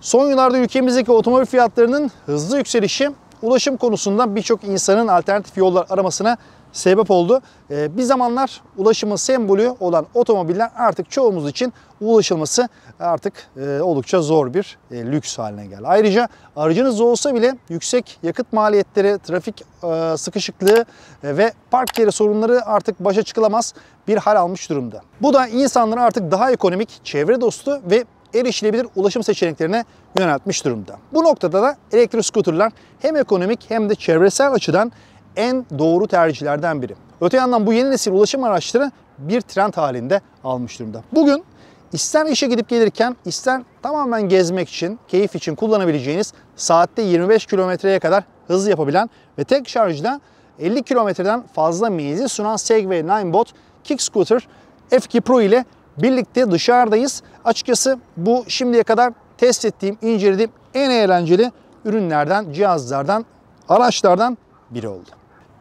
Son yıllarda ülkemizdeki otomobil fiyatlarının hızlı yükselişi ulaşım konusunda birçok insanın alternatif yollar aramasına sebep oldu. Ee, bir zamanlar ulaşımın sembolü olan otomobiller artık çoğumuz için ulaşılması artık e, oldukça zor bir e, lüks haline geldi. Ayrıca aracınız olsa bile yüksek yakıt maliyetleri, trafik e, sıkışıklığı ve park yeri sorunları artık başa çıkılamaz bir hal almış durumda. Bu da insanları artık daha ekonomik, çevre dostu ve erişilebilir ulaşım seçeneklerine yöneltmiş durumda. Bu noktada da elektrikli skuterlar hem ekonomik hem de çevresel açıdan en doğru tercihlerden biri. Öte yandan bu yeni nesil ulaşım araçları bir trend halinde almış durumda. Bugün ister işe gidip gelirken ister tamamen gezmek için, keyif için kullanabileceğiniz saatte 25 kilometreye kadar hız yapabilen ve tek şarjda 50 kilometreden fazla menzil sunan Segway Ninebot Kick Scooter F2 Pro ile birlikte dışarıdayız. Açıkçası bu şimdiye kadar test ettiğim, incelediğim en eğlenceli ürünlerden, cihazlardan, araçlardan biri oldu.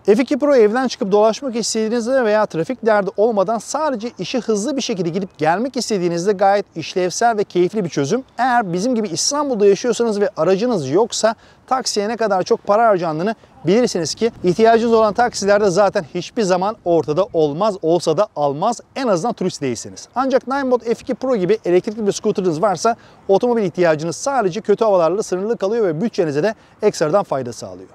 F2 Pro evden çıkıp dolaşmak istediğinizde veya trafik derdi olmadan sadece işi hızlı bir şekilde gidip gelmek istediğinizde gayet işlevsel ve keyifli bir çözüm. Eğer bizim gibi İstanbul'da yaşıyorsanız ve aracınız yoksa taksiye ne kadar çok para harcandığını bilirsiniz ki ihtiyacınız olan taksilerde zaten hiçbir zaman ortada olmaz. Olsa da almaz. En azından turist değilsiniz. Ancak Ninebot F2 Pro gibi elektrikli bir scooterınız varsa otomobil ihtiyacınız sadece kötü havalarla sınırlı kalıyor ve bütçenize de ekstradan fayda sağlıyor.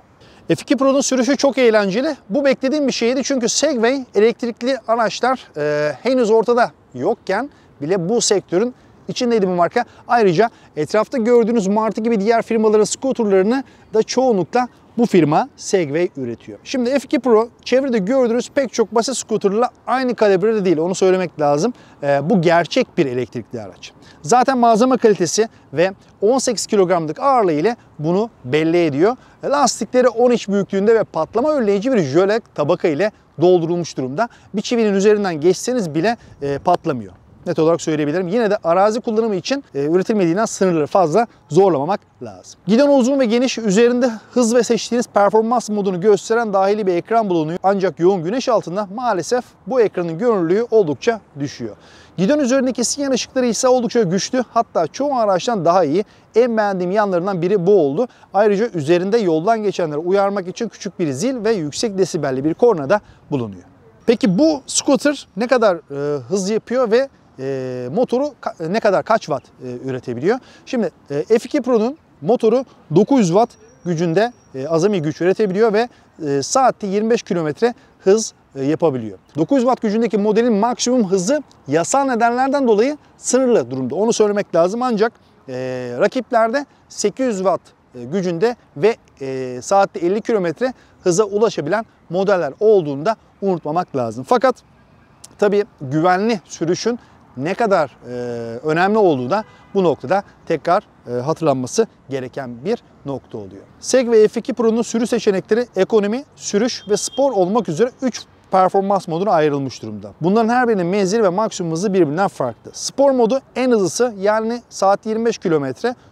F2 Pro'nun sürüşü çok eğlenceli. Bu beklediğim bir şeydi çünkü Segway elektrikli araçlar e, henüz ortada yokken bile bu sektörün içindeydi bu marka. Ayrıca etrafta gördüğünüz Martı gibi diğer firmaların scooterlarını da çoğunlukla bu firma Segway üretiyor. Şimdi F2 Pro çevrede gördüğünüz pek çok basit scooterla aynı kalibrede değil onu söylemek lazım. E, bu gerçek bir elektrikli araç. Zaten malzeme kalitesi ve 18 kilogramlık ağırlığı ile bunu belli ediyor. Lastikleri 10 inç büyüklüğünde ve patlama önleyici bir jöle tabaka ile doldurulmuş durumda. Bir çivinin üzerinden geçseniz bile e, patlamıyor net olarak söyleyebilirim. Yine de arazi kullanımı için e, üretilmediğinden sınırları fazla zorlamamak lazım. Gidon uzun ve geniş üzerinde hız ve seçtiğiniz performans modunu gösteren dahili bir ekran bulunuyor. Ancak yoğun güneş altında maalesef bu ekranın görünürlüğü oldukça düşüyor. Gidon üzerindeki sinyal ışıkları ise oldukça güçlü hatta çoğu araçtan daha iyi. En beğendiğim yanlarından biri bu oldu. Ayrıca üzerinde yoldan geçenleri uyarmak için küçük bir zil ve yüksek desibelli bir korna da bulunuyor. Peki bu scooter ne kadar e, hız yapıyor ve e, motoru ne kadar kaç watt e, üretebiliyor? Şimdi e, F2 Pro'nun motoru 900 watt gücünde e, azami güç üretebiliyor ve e, saatte 25 kilometre hız yapabiliyor. 900 watt gücündeki modelin maksimum hızı yasal nedenlerden dolayı sınırlı durumda. Onu söylemek lazım ancak e, rakiplerde 800 watt e, gücünde ve e, saatte 50 kilometre hıza ulaşabilen modeller olduğunda unutmamak lazım. Fakat tabii güvenli sürüşün ne kadar e, önemli olduğu da bu noktada tekrar e, hatırlanması gereken bir nokta oluyor. Segway F2 Pro'nun sürü seçenekleri ekonomi, sürüş ve spor olmak üzere 3 performans moduna ayrılmış durumda. Bunların her birinin menzili ve maksimum hızı birbirinden farklı. Spor modu en hızlısı yani saat 25 km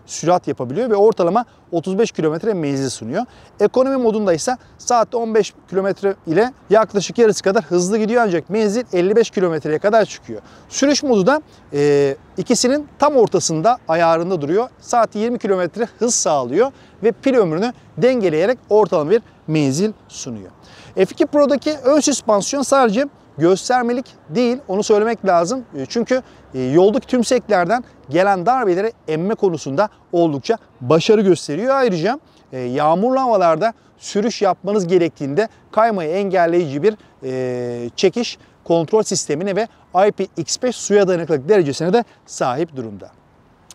sürat yapabiliyor ve ortalama 35 km menzil sunuyor. Ekonomi modunda ise saatte 15 km ile yaklaşık yarısı kadar hızlı gidiyor ancak menzil 55 kilometreye kadar çıkıyor. Sürüş modu da e, ikisinin tam ortasında ayarında duruyor. Saat 20 km hız sağlıyor ve pil ömrünü dengeleyerek ortalama bir menzil sunuyor. F2 Pro'daki ön süspansiyon sadece göstermelik değil onu söylemek lazım. E, çünkü e, yoldaki tümseklerden gelen darbeleri emme konusunda oldukça başarı gösteriyor. Ayrıca e, yağmurlu havalarda sürüş yapmanız gerektiğinde kaymayı engelleyici bir çekiş kontrol sistemine ve IPX5 suya dayanıklılık derecesine de sahip durumda.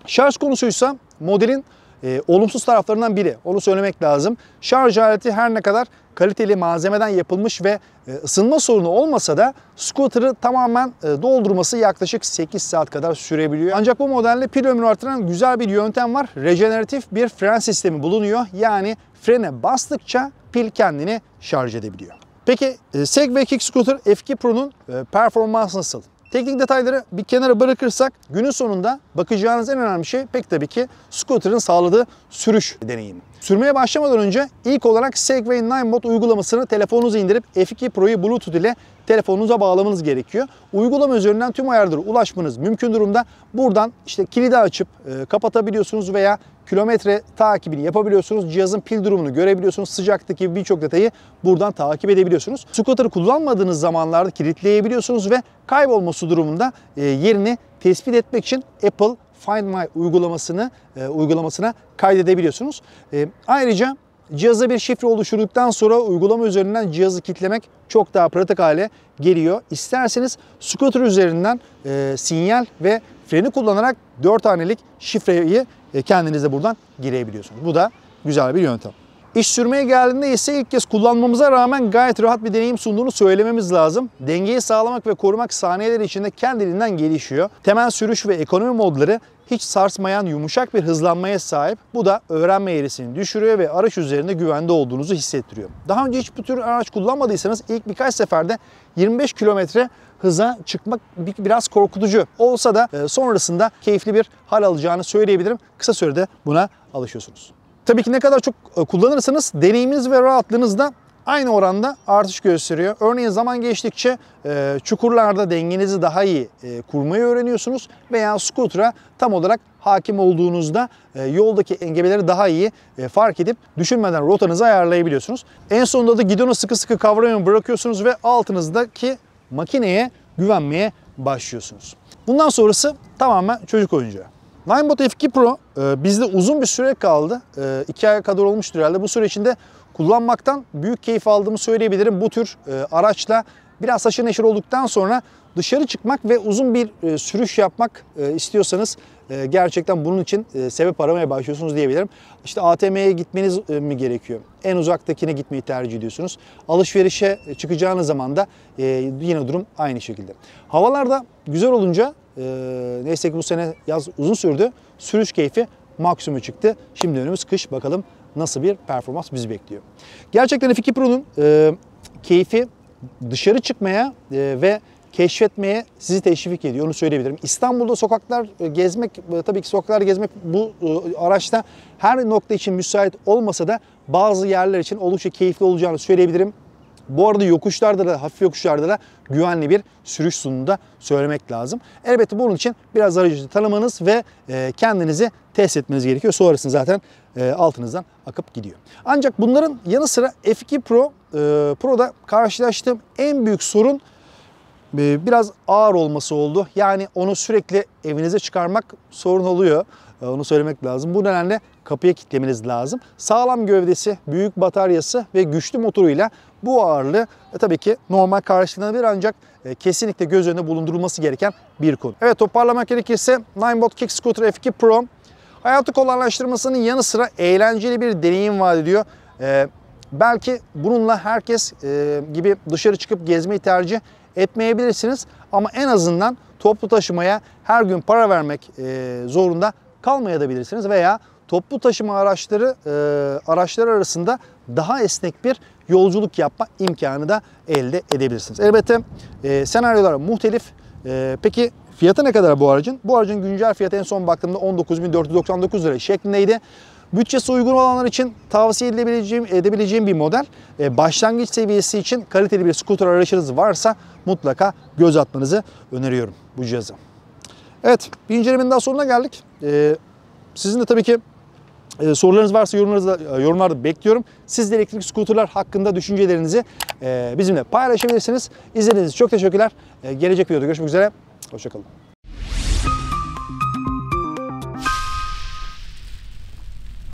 Şarj konusuysa modelin e, olumsuz taraflarından biri. Onu söylemek lazım. Şarj aleti her ne kadar kaliteli malzemeden yapılmış ve e, ısınma sorunu olmasa da scooter'ı tamamen e, doldurması yaklaşık 8 saat kadar sürebiliyor. Ancak bu modelde pil ömrünü artıran güzel bir yöntem var. Rejeneratif bir fren sistemi bulunuyor. Yani frene bastıkça pil kendini şarj edebiliyor. Peki e, Segway Kick Scooter F2 Pro'nun e, performansı nasıl? Teknik detayları bir kenara bırakırsak günün sonunda bakacağınız en önemli şey pek tabii ki scooter'ın sağladığı sürüş deneyimi. Sürmeye başlamadan önce ilk olarak Segway 9 Bot uygulamasını telefonunuza indirip F2 Pro'yu Bluetooth ile telefonunuza bağlamanız gerekiyor. Uygulama üzerinden tüm ayarlara ulaşmanız mümkün durumda. Buradan işte kilidi açıp e, kapatabiliyorsunuz veya kilometre takibini yapabiliyorsunuz. Cihazın pil durumunu görebiliyorsunuz. Sıcaklık gibi birçok detayı buradan takip edebiliyorsunuz. Scooter'ı kullanmadığınız zamanlarda kilitleyebiliyorsunuz ve kaybolması durumunda e, yerini tespit etmek için Apple Find My uygulamasını e, uygulamasına kaydedebiliyorsunuz. E, ayrıca cihaza bir şifre oluşturduktan sonra uygulama üzerinden cihazı kilitlemek çok daha pratik hale geliyor. İsterseniz scooter üzerinden e, sinyal ve freni kullanarak 4 hanelik şifreyi e, kendiniz de buradan girebiliyorsunuz. Bu da güzel bir yöntem. İş sürmeye geldiğinde ise ilk kez kullanmamıza rağmen gayet rahat bir deneyim sunduğunu söylememiz lazım. Dengeyi sağlamak ve korumak saniyeler içinde kendiliğinden gelişiyor. Temel sürüş ve ekonomi modları hiç sarsmayan yumuşak bir hızlanmaya sahip. Bu da öğrenme eğrisini düşürüyor ve araç üzerinde güvende olduğunuzu hissettiriyor. Daha önce hiç bu tür araç kullanmadıysanız ilk birkaç seferde 25 kilometre hıza çıkmak biraz korkutucu olsa da e, sonrasında keyifli bir hal alacağını söyleyebilirim. Kısa sürede buna alışıyorsunuz. Tabii ki ne kadar çok e, kullanırsanız deneyiminiz ve rahatlığınız da aynı oranda artış gösteriyor. Örneğin zaman geçtikçe e, çukurlarda dengenizi daha iyi e, kurmayı öğreniyorsunuz veya scooter'a tam olarak hakim olduğunuzda yoldaki engebeleri daha iyi fark edip düşünmeden rotanızı ayarlayabiliyorsunuz. En sonunda da gidonu sıkı sıkı kavramayı bırakıyorsunuz ve altınızdaki makineye güvenmeye başlıyorsunuz. Bundan sonrası tamamen çocuk oyuncağı. Ninebot F2 Pro e, bizde uzun bir süre kaldı. 2 aya kadar olmuştur herhalde. Bu süre içinde kullanmaktan büyük keyif aldığımı söyleyebilirim. Bu tür e, araçla biraz haşır neşir olduktan sonra dışarı çıkmak ve uzun bir e, sürüş yapmak istiyorsanız gerçekten bunun için sebep aramaya başlıyorsunuz diyebilirim. İşte ATM'ye gitmeniz mi gerekiyor? En uzaktakine gitmeyi tercih ediyorsunuz. Alışverişe çıkacağınız zaman da yine durum aynı şekilde. Havalarda güzel olunca ee, neyse ki bu sene yaz uzun sürdü. Sürüş keyfi maksimum çıktı. Şimdi önümüz kış bakalım nasıl bir performans bizi bekliyor. Gerçekten F2 Pro'nun e, keyfi dışarı çıkmaya e, ve keşfetmeye sizi teşvik ediyor. Onu söyleyebilirim. İstanbul'da sokaklar e, gezmek, e, tabii ki sokaklar gezmek bu e, araçta her nokta için müsait olmasa da bazı yerler için oldukça keyifli olacağını söyleyebilirim. Bu arada yokuşlarda da hafif yokuşlarda da güvenli bir sürüş sunumunu da söylemek lazım. Elbette bunun için biraz aracı tanımanız ve e, kendinizi test etmeniz gerekiyor. Sonrasında zaten e, altınızdan akıp gidiyor. Ancak bunların yanı sıra F2 Pro e, Pro'da karşılaştığım en büyük sorun biraz ağır olması oldu. Yani onu sürekli evinize çıkarmak sorun oluyor. Onu söylemek lazım. Bu nedenle kapıya kilitlemeniz lazım. Sağlam gövdesi, büyük bataryası ve güçlü motoruyla bu ağırlığı e, tabii ki normal karşılanabilir ancak e, kesinlikle göz önünde bulundurulması gereken bir konu. Evet toparlamak gerekirse Ninebot Kick Scooter F2 Pro hayatı kolaylaştırmasının yanı sıra eğlenceli bir deneyim vaat ediyor. E, belki bununla herkes e, gibi dışarı çıkıp gezmeyi tercih etmeyebilirsiniz ama en azından toplu taşımaya her gün para vermek e, zorunda kalmayabilirsiniz veya toplu taşıma araçları e, araçlar arasında daha esnek bir yolculuk yapma imkanı da elde edebilirsiniz. Elbette e, senaryolar muhtelif. E, peki fiyatı ne kadar bu aracın? Bu aracın güncel fiyatı en son baktığımda 19.499 lira şeklindeydi. Bütçesi uygun olanlar için tavsiye edebileceğim, edebileceğim bir model. E, başlangıç seviyesi için kaliteli bir scooter aracınız varsa mutlaka göz atmanızı öneriyorum bu cihazı. Evet bir incelemenin daha sonuna geldik. E, sizin de tabii ki e, sorularınız varsa yorumlarınızda, yorumlarda bekliyorum. Siz de elektrik skuterlar hakkında düşüncelerinizi bizimle paylaşabilirsiniz. İzlediğiniz için çok teşekkürler. Gelecek videoda görüşmek üzere. Hoşçakalın.